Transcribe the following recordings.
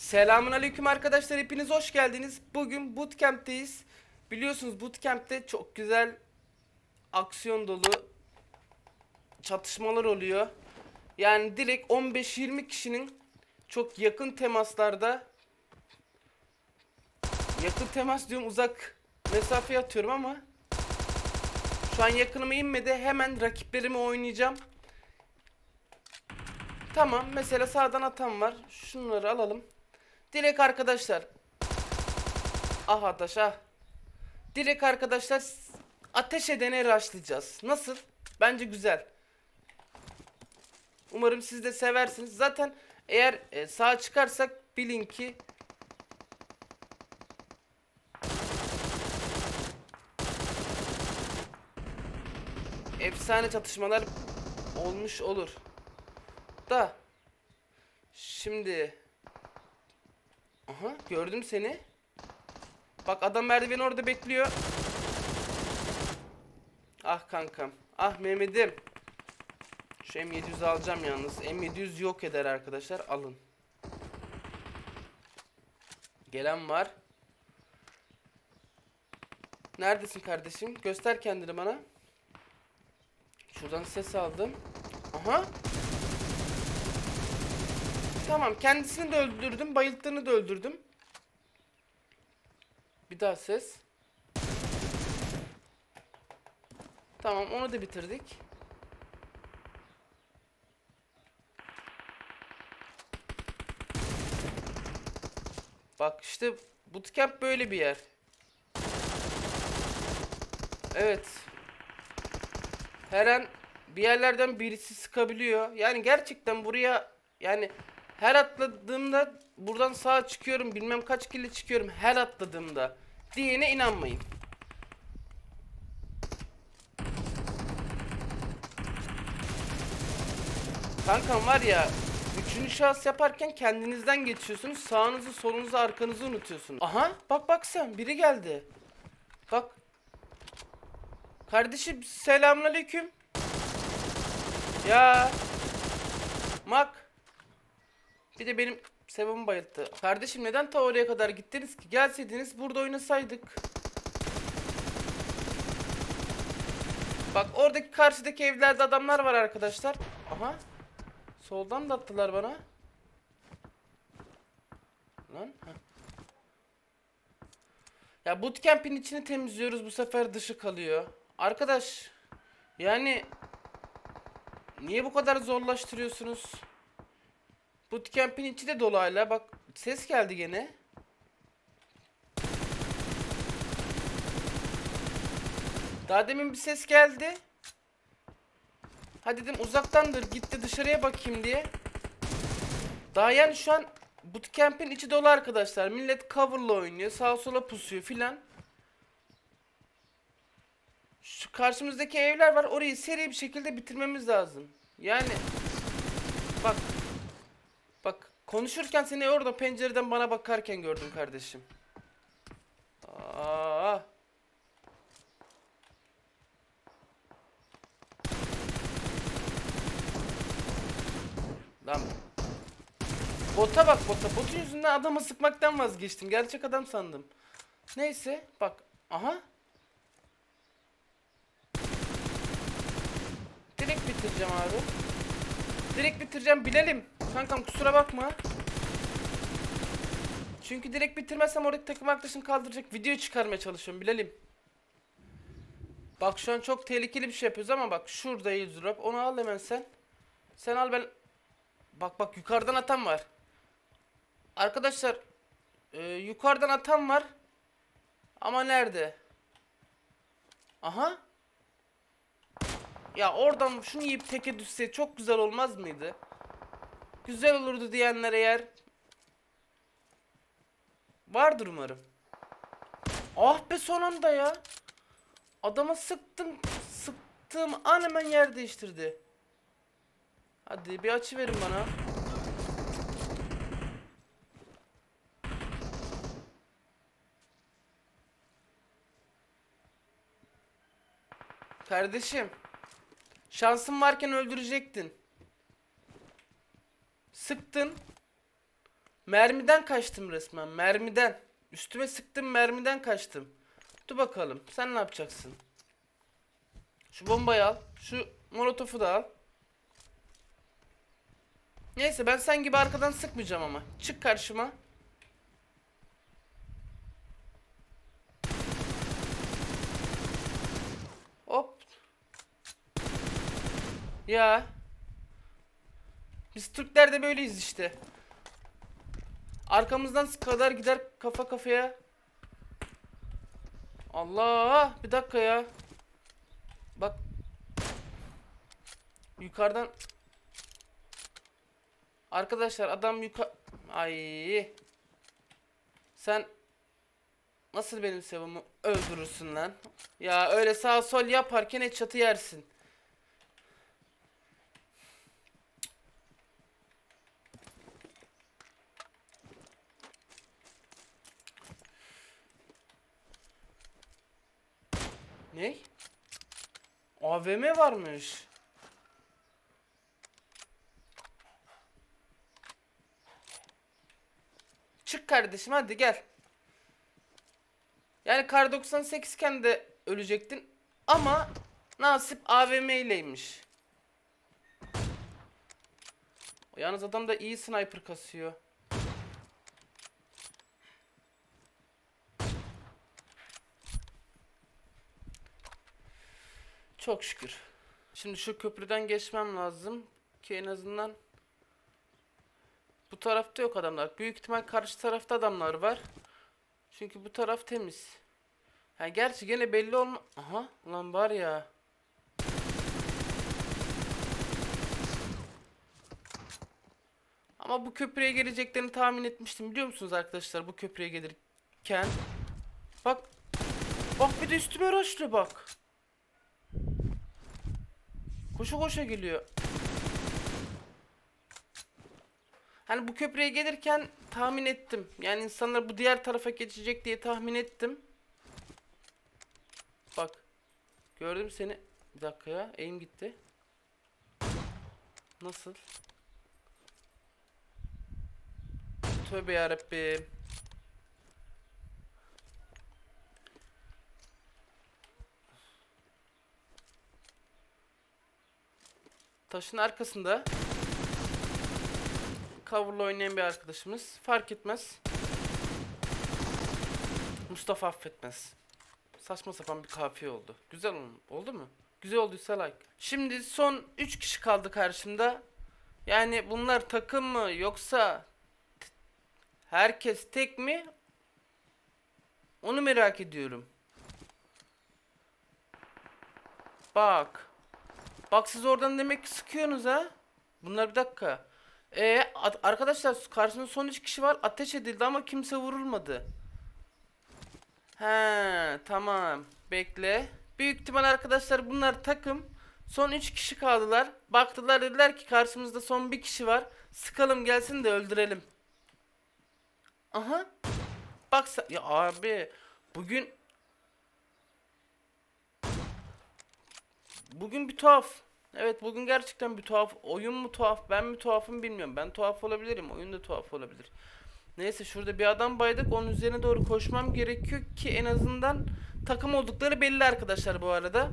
Selamun aleyküm arkadaşlar hepiniz hoş geldiniz. Bugün bootcamp'teyiz. Biliyorsunuz bootcamp'te çok güzel aksiyon dolu çatışmalar oluyor. Yani direkt 15-20 kişinin çok yakın temaslarda yakın temas diyorum uzak mesafe atıyorum ama şu an yakınıma inmedi. Hemen rakiplerimi oynayacağım. Tamam mesela sağdan atan var. Şunları alalım. Direkt arkadaşlar. Ah ataş ah. Direkt arkadaşlar ateş edene rushlayacağız. Nasıl? Bence güzel. Umarım siz de seversiniz. Zaten eğer e, sağa çıkarsak bilin ki efsane çatışmalar olmuş olur. Da şimdi Aha gördüm seni. Bak adam merdiveni orada bekliyor. Ah kankam. Ah Mehmet'im. Şu M700'ü alacağım yalnız. M700 yok eder arkadaşlar. Alın. Gelen var. Neredesin kardeşim? Göster kendini bana. Şuradan ses aldım. Aha. Tamam kendisini de öldürdüm. Bayılttığını da öldürdüm. Bir daha ses. Tamam onu da bitirdik. Bak işte bootcamp böyle bir yer. Evet. Her an bir yerlerden birisi sıkabiliyor. Yani gerçekten buraya yani her atladığımda buradan sağa çıkıyorum bilmem kaç kilo çıkıyorum her atladığımda diyene inanmayın. Kankam var ya üçüncü şahıs yaparken kendinizden geçiyorsunuz sağınızı solunuzu arkanızı unutuyorsunuz. Aha bak bak sen biri geldi. Bak. Kardeşim selamünaleyküm. Ya. Mak. Bir de benim sebebim bayılttı. Kardeşim neden ta oraya kadar gittiniz ki? Gelseydiniz burada oynasaydık. Bak oradaki karşıdaki evlerde adamlar var arkadaşlar. Aha. Soldan da attılar bana. Lan. heh. Ya bootcamp'in içini temizliyoruz bu sefer dışı kalıyor. Arkadaş yani niye bu kadar zorlaştırıyorsunuz? Bootcamp'in içi de dolu hala. Bak ses geldi gene. Daha demin bir ses geldi. Ha dedim uzaktandır gitti dışarıya bakayım diye. Daha yani şu an bootcamp'in içi dolu arkadaşlar. Millet cover'la oynuyor. Sağa sola pusuyor filan. Şu karşımızdaki evler var. Orayı seri bir şekilde bitirmemiz lazım. Yani bak Bak konuşurken seni orada pencereden bana bakarken gördüm kardeşim. Aa. Lan. Bota bak bota. Botun yüzünden adamı sıkmaktan vazgeçtim. Gerçek adam sandım. Neyse bak. Aha. Direkt bitireceğim abi. Direkt bitireceğim Bilal'im. Kankam kusura bakma. Çünkü direkt bitirmezsem oradaki takım arkadaşım kaldıracak. Video çıkarmaya çalışıyorum Bilal'im. Bak şu an çok tehlikeli bir şey yapıyoruz ama bak şurada 100 drop. Onu al hemen sen. Sen al ben. Bak bak yukarıdan atan var. Arkadaşlar e, yukarıdan atan var. Ama nerede? Aha. Ya oradan şunu yiyip teke düşse çok güzel olmaz mıydı? Güzel olurdu diyenler eğer vardır umarım. Ah be son anda ya. Adama sıktım. Sıktığım an hemen yer değiştirdi. Hadi bir açı verin bana. Kardeşim. Şansın varken öldürecektin. Sıktın. Mermiden kaçtım resmen. Mermiden. Üstüme sıktım mermiden kaçtım. Dur bakalım. Sen ne yapacaksın? Şu bombayı al. Şu molotofu da al. Neyse ben sen gibi arkadan sıkmayacağım ama. Çık karşıma. Hop. Ya. Biz Türkler de böyleyiz işte. Arkamızdan kadar gider kafa kafaya. Allah! Bir dakika ya. Bak. Yukarıdan Arkadaşlar adam yuka Ay. Sen nasıl benim sevumu öldürürsün lan? Ya öyle sağ sol yaparken et çatı yersin. Ne? AVM varmış. Çık kardeşim hadi gel. Yani kar 98 iken de ölecektin ama nasip AVM ileymiş. Yalnız adam da iyi sniper kasıyor. Çok şükür. Şimdi şu köprüden geçmem lazım ki en azından bu tarafta yok adamlar. Büyük ihtimal karşı tarafta adamlar var. Çünkü bu taraf temiz. Ha gerçi gene belli olma... Aha ulan var ya. Ama bu köprüye geleceklerini tahmin etmiştim. Biliyor musunuz arkadaşlar bu köprüye gelirken. Bak. Bak bir de üstüme raşlıyor bak. Koşa koşa geliyor. Hani bu köprüye gelirken tahmin ettim. Yani insanlar bu diğer tarafa geçecek diye tahmin ettim. Bak. Gördüm seni. Bir dakika ya. Eğim gitti. Nasıl? Tövbe yarabbim. Taşın arkasında cover'la oynayan bir arkadaşımız. Fark etmez. Mustafa affetmez. Saçma sapan bir kafiye oldu. Güzel oldu, oldu mu? Güzel olduysa like. Şimdi son 3 kişi kaldı karşımda. Yani bunlar takım mı yoksa herkes tek mi? Onu merak ediyorum. Bak. Bak siz oradan demek ki sıkıyorsunuz ha. Bunlar bir dakika. Ee, arkadaşlar karşısında son 3 kişi var. Ateş edildi ama kimse vurulmadı. He, tamam. Bekle. Büyük ihtimal arkadaşlar bunlar takım. Son 3 kişi kaldılar. Baktılar dediler ki karşımızda son bir kişi var. Sıkalım gelsin de öldürelim. Aha. Bak ya abi bugün bugün bir tuhaf. Evet bugün gerçekten bir tuhaf. Oyun mu tuhaf ben mi tuhafım bilmiyorum. Ben tuhaf olabilirim. Oyun da tuhaf olabilir. Neyse şurada bir adam baydık. Onun üzerine doğru koşmam gerekiyor ki en azından takım oldukları belli arkadaşlar bu arada.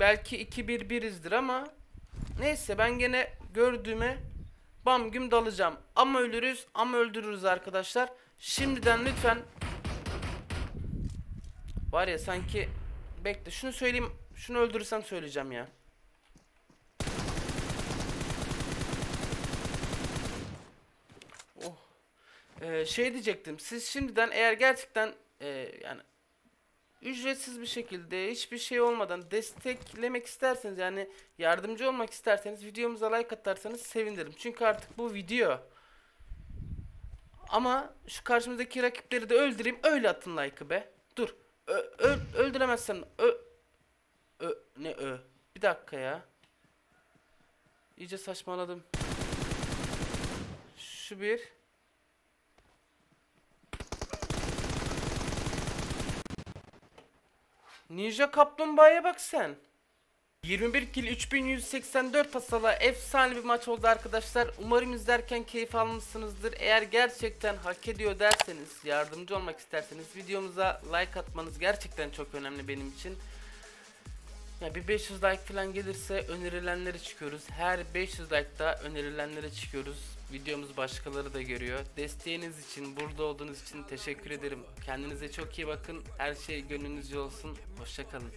Belki 2-1-1'izdir ama neyse ben gene gördüğüme bam güm dalacağım. Ama ölürüz ama öldürürüz arkadaşlar. Şimdiden lütfen var ya sanki bekle şunu söyleyeyim şunu öldürürsem söyleyeceğim ya. Ee, şey diyecektim. Siz şimdiden eğer gerçekten e, yani ücretsiz bir şekilde hiçbir şey olmadan desteklemek isterseniz yani yardımcı olmak isterseniz videomuza like atarsanız sevinirim. Çünkü artık bu video ama şu karşımızdaki rakipleri de öldüreyim öyle atın like'ı be. Dur. Ö, öldüremezsen ö ne ö? Bir dakika ya. İyice saçmaladım. Şu bir. Ninja kaplumbağaya bak sen. 21 kill 3184 pasala efsane bir maç oldu arkadaşlar. Umarım izlerken keyif almışsınızdır. Eğer gerçekten hak ediyor derseniz, yardımcı olmak isterseniz videomuza like atmanız gerçekten çok önemli benim için. Ya bir 500 like falan gelirse önerilenlere çıkıyoruz. Her 500 like'da önerilenlere çıkıyoruz. Videomuz başkaları da görüyor. Desteğiniz için, burada olduğunuz için teşekkür ederim. Kendinize çok iyi bakın. Her şey gönlünüzce olsun. Hoşçakalın.